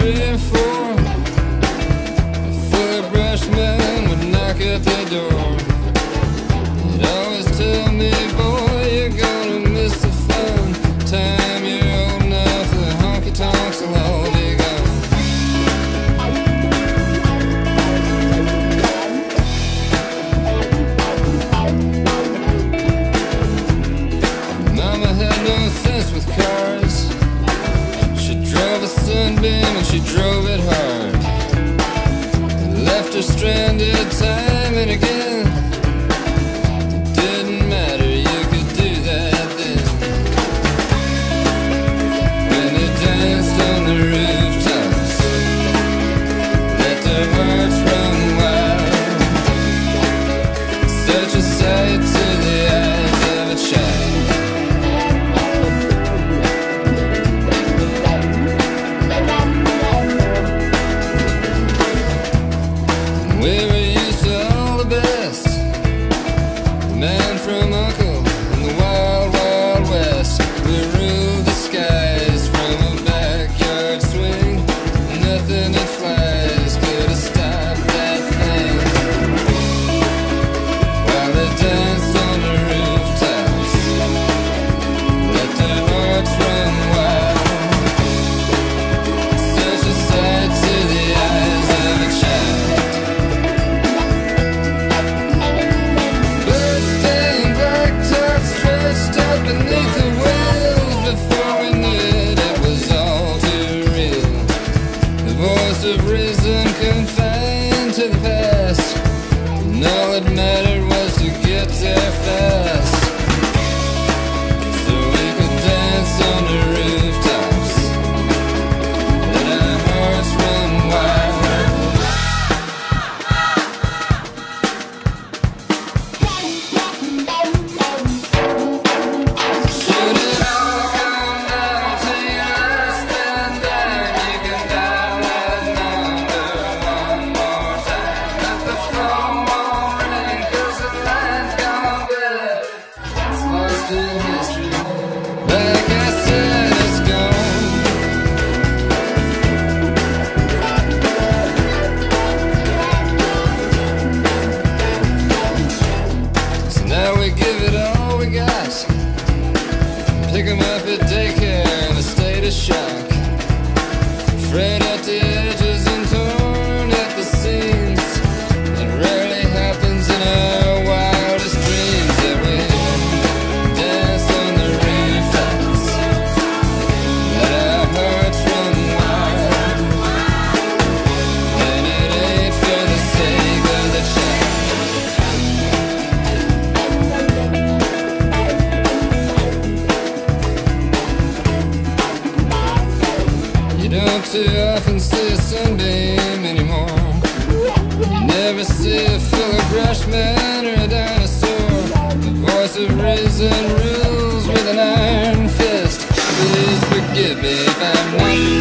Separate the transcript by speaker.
Speaker 1: For. after stranded time and again. man from a prison confined to the past. And all that mattered was to get there fast. we give it all we got. Pick 'em up at daycare in a state of shock. Afraid too often see a sunbeam anymore. Never see a fellow brush man or a dinosaur. The voice of reason rules with an iron fist. Please forgive me if I'm not.